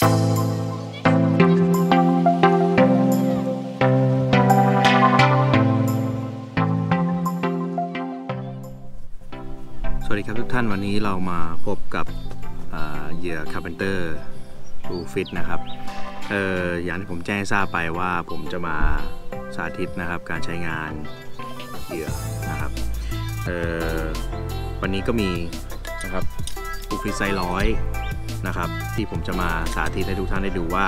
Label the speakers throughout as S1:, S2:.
S1: สวัสดีครับทุกท่านวันนี้เรามาพบกับเหยื่อ Carpenter Bluefish นะครับเอ่ออย่างที่ผมแจ้งทราบไปว่าผมจะมาสาธิตนะครับการใช้งานเหยื่อนะครับวันนี้ก็มีนะครับ Bluefish ไซส์ร้อย นะครับ ที่ผมจะมาสาธิตให้ทุกท่านได้ดูว่า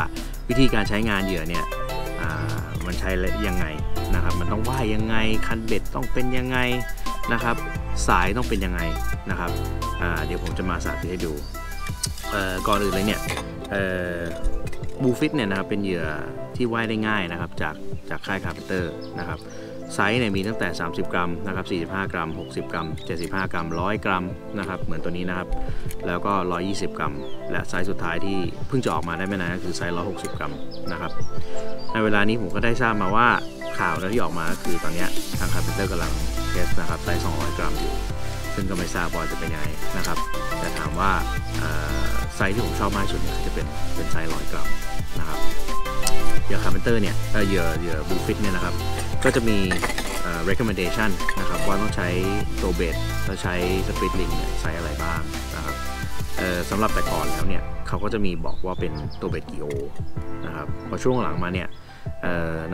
S1: วิธีการใช้งานเหยื่อเนี่ยมันใช้ยังไงนะครับ มันต้องว่ายยังไงคันเบ็ดต้องเป็นยังไงนะครับ สายต้องเป็นยังไงนะครับเดี๋ยวผมจะมาสาธิตให้ดูก่อนอื่นเลยเนี่ยบูฟิตเนี่ยนะครับเป็นเหยื่อที่ว่ายได้ง่ายนะครับจากจากค่าย Carpenter นะครับ ไซส์เนี่ยมีตั้งแต่ 30 กรัมนะครับ45 กรัม 60 กรัม 75 กรัม 100 กรัมนะครับเหมือนตัวนี้นะครับ แล้วก็ 120 กรัม และไซส์สุดท้ายที่เพิ่งจะออกมาได้ไม่นานก็คือไซส์ 160 กรัมนะครับในเวลานี้ผมก็ได้ทราบมาว่าข่าวที่ออกมาคือตอนนี้ทาง Carpenter กำลัง test นะครับไซส์ 200 กรัมอยู่ซึ่งก็ไม่ทราบว่าจะเป็นยังไงนะครับ แต่ถามว่าไซส์ที่ผมชอบมากที่สุดเนี่ยคือจะเป็นเป็นไซส์ร้อยกรัมนะครับเหยื่อ Carpenter เนี่ยเอ่อเหยื่อเหยื่อบูฟิตเนี่ยนะครับ ก็จะมี recommendation นะครับว่าต้องใช้ตัวเบ็ดแล้วใช้ split ring เนี่ยไซส์อะไรบ้างนะครับสำหรับแต่ก่อนแล้วเนี่ยเขาก็จะมีบอกว่าเป็นตัวเบ็ดกี่ O นะครับพอช่วงหลังมาเนี่ย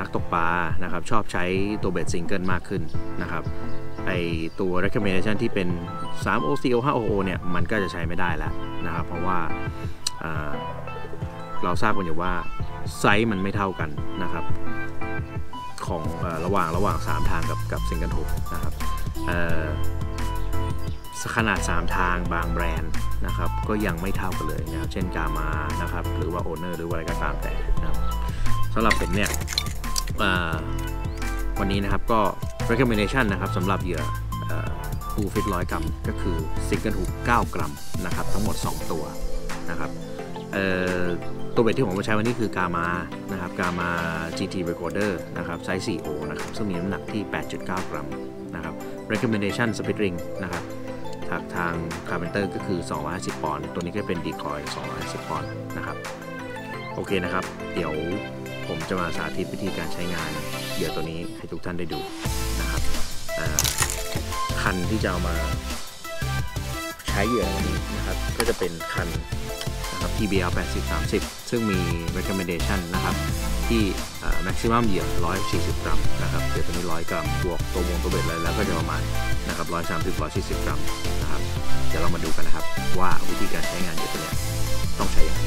S1: นักตกปลานะครับชอบใช้ตัวเบสซิงเกิลมากขึ้นนะครับไอตัว recommendation ที่เป็น 3 OC O 5 OO เนี่ยมันก็จะใช้ไม่ได้แล้วนะครับเพราะว่าเราทราบกันอยู่ว่าไซส์มันไม่เท่ากันนะครับ ของอระหว่างระหว่าง 3 ทางกับกับ single hook นะครับขนาด 3 ทางบางแบรนด์นะครับก็ยังไม่เท่ากันเลยนะครับเช่น Gama นะครับหรือว่า Owner หรือว่าอะไรก็ตามแต่นะครับสำหรับผมเนี่ยวันนี้นะครับก็ recommendation นะครับสำหรับเหยื่อปูฟิตร้อยกรัมก็คือsingle hook 9กรัมนะครับทั้งหมด 2 ตัวนะครับ ตัวเบ็ดที่ผมมาใช้วันนี้คือกามานะครับกามา GT Recorder นะครับไซส์ 4O นะครับซึ่งมีน้ำหนักที่ 8.9 กรัมนะครับ recommendation split ring นะครับทางทาง Carpenter ก็คือ 250 ปอนด์ตัวนี้ก็เป็น decoy 250 ปอนด์นะครับโอเคนะครับ เดี๋ยวผมจะมาสาธิตวิธีการใช้งานเหยื่อตัวนี้ให้ทุกท่านได้ดูนะครับคันที่จะเอามาใช้เหยื่อนี้นะครับ ก็จะเป็นคัน PBL 80 30 ซึ่งมี recommendation นะครับ ที่ maximum เหยื่อ140 กรัมนะครับเหยื่อตัวนี้ 100 กรัมบวกตัววงตัวเบ็ดแล้วแล้วก็จะประมาณนะครับ 130 140 กรัมนะครับ เดี๋ยวเรามาดูกันนะครับ ว่าวิธีการใช้งานเหยื่อตัวเนี้ยต้องใช้ยังไง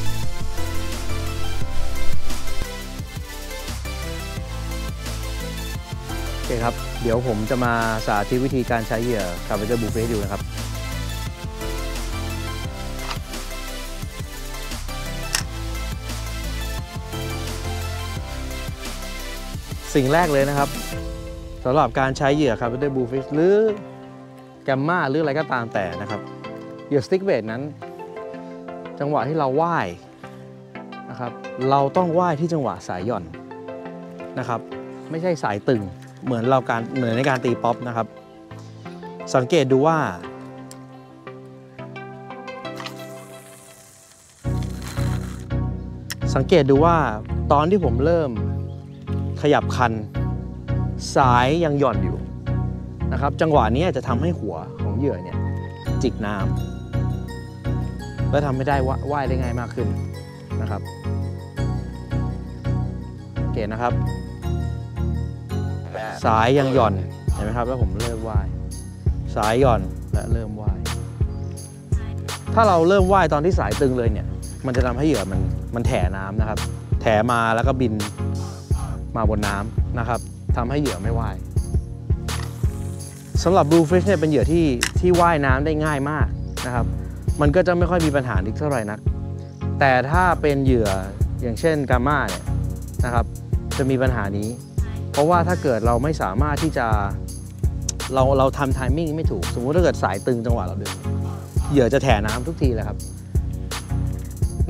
S2: โอเคครับ เดี๋ยวผมจะมาสาธิตวิธีการใช้เหยื่อ Carpenter Bluefish ให้ดูนะครับ สิ่งแรกเลยนะครับสำหรับการใช้เหยื่อ Carpenter Bluefish หรือแกมมาหรืออะไรก็ตามแต่นะครับเหยื่อ stickbait นั้น จังหวะที่เราว่ายนะครับเราต้องว่ายที่จังหวะสายหย่อนนะครับ ไม่ใช่สายตึงเหมือนเราการเหมือนในการตีป๊อปนะครับ สังเกตดูว่า สังเกตดูว่าตอนที่ผมเริ่ม ขยับคัน สายยังหย่อนอยู่นะครับ จังหวะนี้จะทำให้หัวของเหยื่อเนี่ยจิกน้ำและทำให้ได้ว่าว่ายได้ง่ายมากขึ้นนะครับโอเคนะครับ สายยังหย่อนเห็นไหมครับ แล้วผมเริ่มว่าย สายหย่อนและเริ่มว่าย ถ้าเราเริ่มว่ายตอนที่สายตึงเลยเนี่ย มันจะทำให้เหยื่อมันมันแถน้ำนะครับ แถมาแล้วก็บิน มาบนน้ำนะครับทำให้เหยื่อไม่ว่ายสำหรับ Bluefish เนี่ยเป็นเหยื่อที่ที่ว่ายน้ำได้ง่ายมากนะครับ มันก็จะไม่ค่อยมีปัญหาอีกเท่าไหร่นัก แต่ถ้าเป็นเหยื่ออย่างเช่นกาม่าเนี่ยนะครับ จะมีปัญหานี้ เพราะว่าถ้าเกิดเราไม่สามารถที่จะเราเราทำไทมิ่งไม่ถูก สมมุติถ้าเกิดสายตึงจังหวะเราดึงเหยื่อจะแถน้ำทุกทีเลยครับ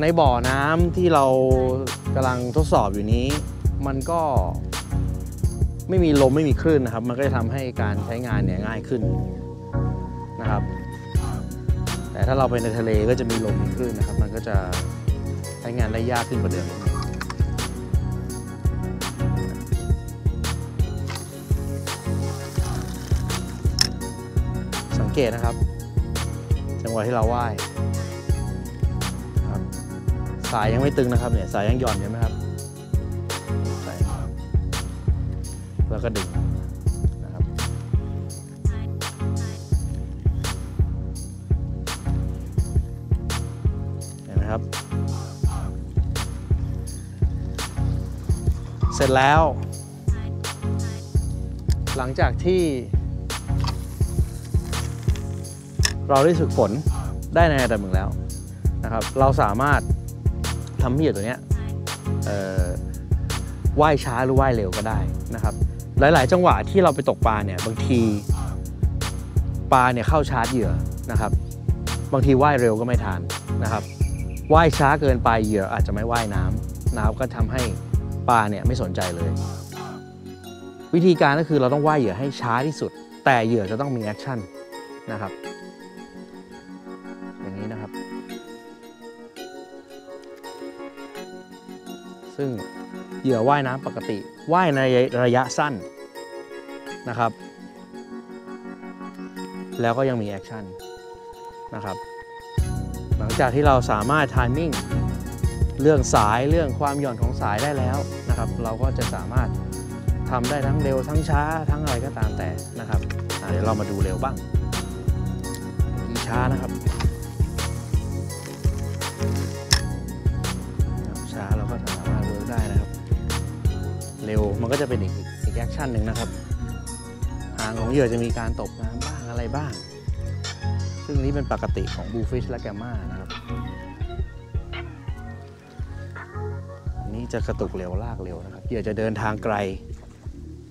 S2: ในบ่อน้ำที่เรากำลังทดสอบอยู่นี้ มันก็ไม่มีลมไม่มีคลื่นนะครับ มันก็จะทำให้การใช้งานเนี่ยง่ายขึ้นนะครับ แต่ถ้าเราไปในทะเลก็จะมีลมมีคลื่นนะครับ มันก็จะใช้งานได้ยากขึ้นกว่าเดิมสังเกตนะครับ จังหวะที่เราว่ายสายยังไม่ตึงนะครับเนี่ยสายยังหย่อนใช่ไหมครับ แล้วก็ดึงนะครับ เห็นไหมครับ เสร็จแล้ว หลังจากที่เราได้ฝึกฝนได้ในระดับหนึ่งแล้วนะครับ เราสามารถทำให้เหยื่อตัวเนี้ยว่ายช้าหรือว่ายเร็วก็ได้นะครับ หลาย ๆ จังหวะที่เราไปตกปลาเนี่ยบางทีปลาเนี่ยเข้าชาร์จเหยื่อนะครับ บางทีว่ายเร็วก็ไม่ทันนะครับว่ายช้าเกินไปเหยื่ออาจจะไม่ว่ายน้ำน้ำก็ทำให้ปลาเนี่ยไม่สนใจเลย วิธีการก็คือเราต้องว่ายเหยื่อให้ช้าที่สุด แต่เหยื่อจะต้องมี action นะครับอย่างนี้นะครับ ซึ่ง เหยื่อว่ายน้ำปกติ ว่ายในระยะสั้นนะครับ แล้วก็ยังมี action นะครับ หลังจากที่เราสามารถ timing เรื่องสายเรื่องความหย่อนของสายได้แล้วนะครับ เราก็จะสามารถทำได้ทั้งเร็วทั้งช้าทั้งอะไรก็ตามแต่นะครับเดี๋ยวเรามาดูเร็วบ้างกี่ช้านะครับ ก็จะเป็นอีกอีกแอคชั่นหนึ่งนะครับ หางของเหยื่อจะมีการตกน้ำบ้างอะไรบ้าง ซึ่งนี้เป็นปกติของบูฟิชและแกมมานะครับอันนี้จะกระตุกเร็วลากเร็วนะครับเหยื่อจะเดินทางไกล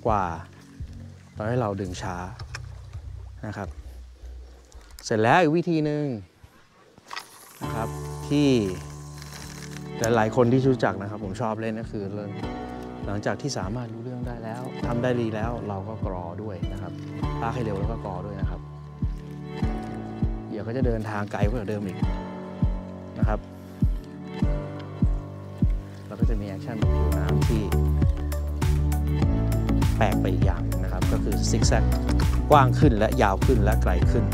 S2: กว่า ตอนให้เราดึงช้านะครับ เสร็จแล้วอีกวิธีหนึ่งนะครับที่หลายๆคนที่รู้จักนะครับ ผมชอบเล่นก็คือเรื่อง หลังจากที่สามารถรู้เรื่องได้แล้วทำได้ดีแล้วเราก็กรอด้วยนะครับลากให้เร็วแล้วก็กรอด้วยนะครับเหยื่อก็จะเดินทางไกลกว่าเดิมอีกนะครับแล้วก็จะมี action บนผิวน้ำที่แปลกไปอีกอย่างหนึ่งนะครับ ก็คือซิกแซกกว้างขึ้นและยาวขึ้นและไกลขึ้น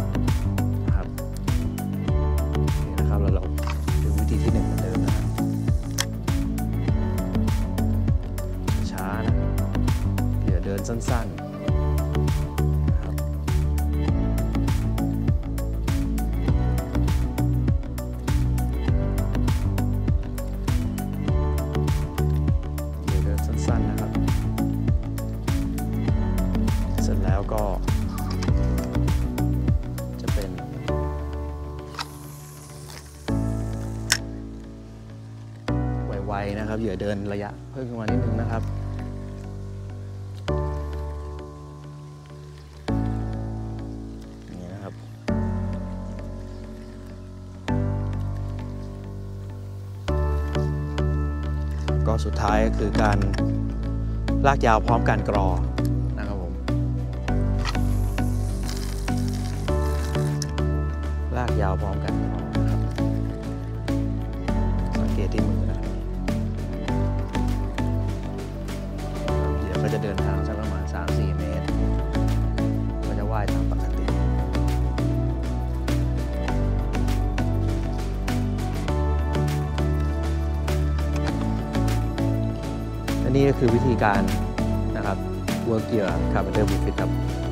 S2: สั้นๆครับเหยื่อเดินสั้นๆนะครับ เสร็จแล้วก็ จะเป็น ไวๆนะครับเหยื่อเดินระยะเพิ่มขึ้นมานิดนึงนะครับ สุดท้ายก็คือการลากยาวพร้อมการกรอนะครับผมลากยาวพร้อมกันกรอนะครับสังเกตที่มือนะครับเดี๋ยวก็จะเดินทางสักประมาณ3-4 เมตร ก็จะว่ายตามป นี่ก็คือวิธีการนะครับ work gear carpenter bullfit ครับขอบคุณครับ